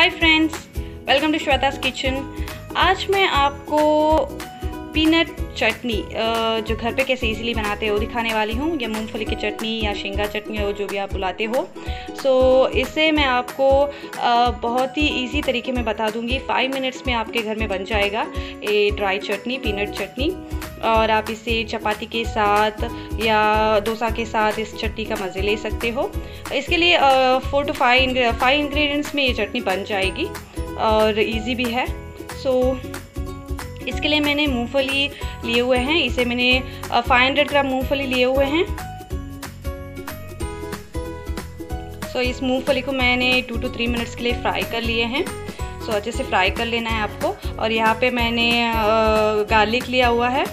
Hi friends welcome to Shweta kitchen आज मैं आपको पीनट चटनी जो घर पे कैसे इजीली बनाते हो दिखाने वाली हूँ। या मूंगफली की चटनी या शेंगा चटनी हो जो भी आप बुलाते हो। सो so, इसे मैं आपको बहुत ही इजी तरीके में बता दूँगी। फाइव मिनट्स में आपके घर में बन जाएगा ये ड्राई चटनी पीनट चटनी। और आप इसे चपाती के साथ या डोसा के साथ इस चटनी का मज़े ले सकते हो। इसके लिए four to five five ingredients में ये चटनी बन जाएगी और इजी भी है। सो so, इसके लिए मैंने मूंगफली लिए हुए हैं। इसे मैंने 500 ग्राम मूंगफली लिए हुए हैं। सो so, इस मूंगफली को मैंने टू टू थ्री मिनट्स के लिए फ्राई कर लिए हैं। सो so, अच्छे से फ्राई कर लेना है आपको। और यहाँ पे मैंने गार्लिक लिया हुआ है।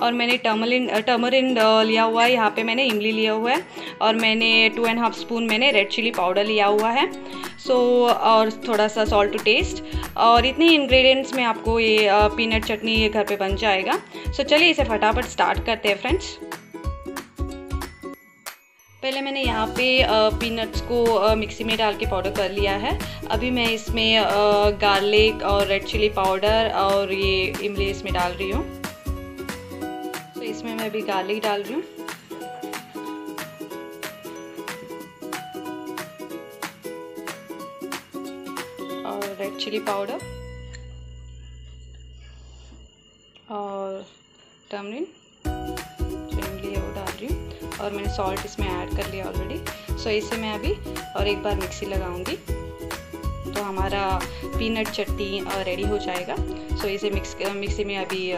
और मैंने टर्मलिन टर्मरिन लिया हुआ है। यहाँ पे मैंने इमली लिया हुआ है और मैंने टू एंड हाफ़ स्पून मैंने रेड चिली पाउडर लिया हुआ है। सो so, और थोड़ा सा सॉल्ट टू टेस्ट और इतने इंग्रेडिएंट्स में आपको ये पीनट चटनी ये घर पे बन जाएगा। सो so, चलिए इसे फटाफट स्टार्ट करते हैं फ्रेंड्स पहले मैंने यहाँ पे पीनट्स को मिक्सी में डाल के पाउडर कर लिया है। अभी मैं इसमें गार्लिक और रेड चिली पाउडर और ये इमली इसमें डाल रही हूँ। मैं अभी गार्लिक डाल रही हूँ। और रेड चिली पाउडर और टर्मरिन इमली वो डाल रही हूँ। और मैंने सॉल्ट इसमें ऐड कर लिया ऑलरेडी सो इसे मैं अभी और एक बार मिक्सी लगाऊँगी। तो हमारा पीनट चटनी रेडी हो जाएगा। सो इसे मिक्स मिक्सी में अभी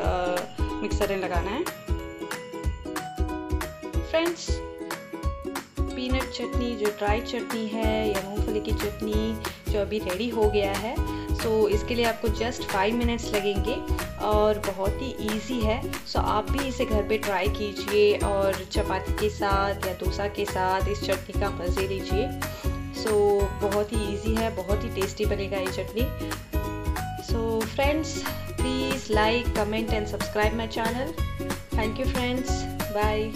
मिक्सर में लगाना है। फ्रेंड्स पीनट चटनी जो ड्राई चटनी है या मूंगफली की चटनी जो अभी रेडी हो गया है। सो so, इसके लिए आपको जस्ट फाइव मिनट्स लगेंगे और बहुत ही इजी है। सो so, आप भी इसे घर पे ट्राई कीजिए और चपाती के साथ या डोसा के साथ इस चटनी का मज़े लीजिए। सो so, बहुत ही इजी है बहुत ही टेस्टी बनेगा ये चटनी। So friends please like comment and subscribe my channel thank you friends bye